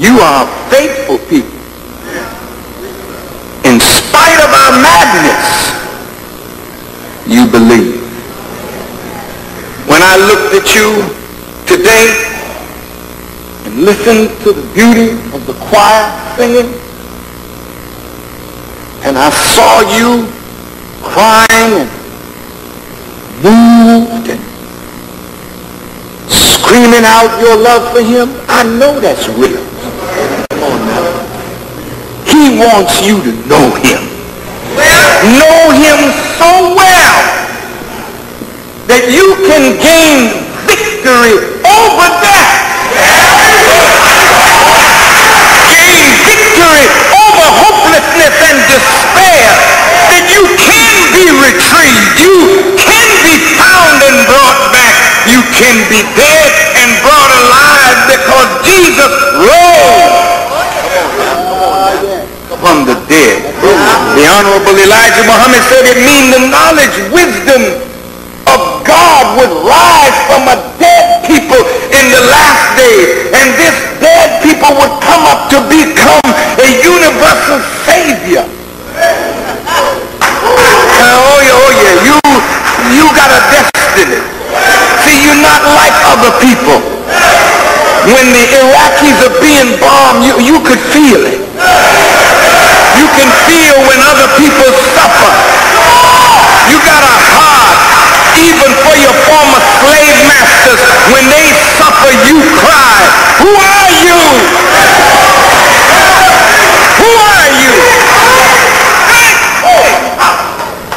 You are faithful people. In spite of our madness, you believe. When I looked at you today and listened to the beauty of the choir singing, and I saw you crying and moved and screaming out your love for him, I know that's real. Come on now. He wants you to know him. Know him so well that you can gain victory over death. Gain victory over hopelessness and despair. That you can be retrieved. You can be found and brought back. You can be dead and brought alive because Jesus rose from the dead. The Honorable Elijah Muhammad said it means the knowledge, wisdom of God would rise from a dead people in the last day. And this dead people would come up to become a universal savior. Oh yeah, oh yeah, you, you got a destiny. See, you're not like other people. When the Iraqis are being bombed, you, you could feel it. Can feel when other people suffer. You got a heart, even for your former slave masters. When they suffer, you cry. Who are you? Who are you?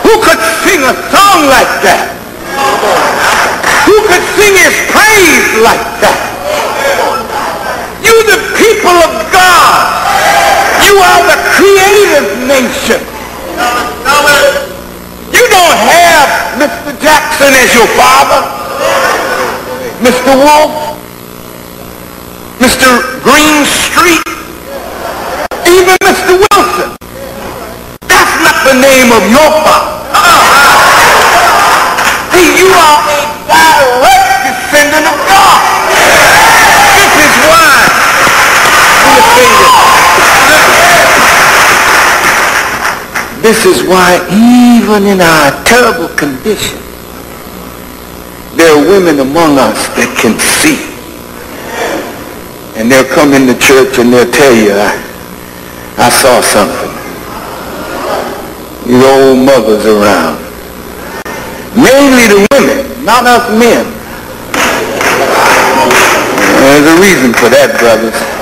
Who could sing a song like that? Who could sing his praise like that? You the people of God. You are the creative nation. You don't have Mr. Jackson as your father, Mr. Wolf, Mr. Greenstreet, even Mr. Wilson. That's not the name of your father. See, you are a direct descendant of God. This is why. Let me say this. Is why even in our terrible condition, there are women among us that can see. And they'll come into church and they'll tell you, I, I saw something. These old mothers around. Mainly the women, not us men. There's a reason for that, brothers.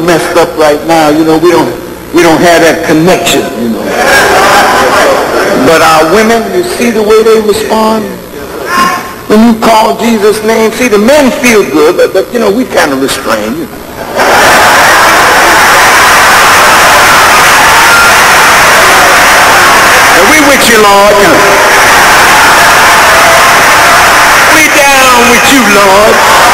Messed up right now, you know, we don't we don't have that connection, you know. But our women, you see the way they respond? When you call Jesus' name, see the men feel good, but, but you know, we kind of restrain. You. And we with you, Lord. You know. We down with you, Lord.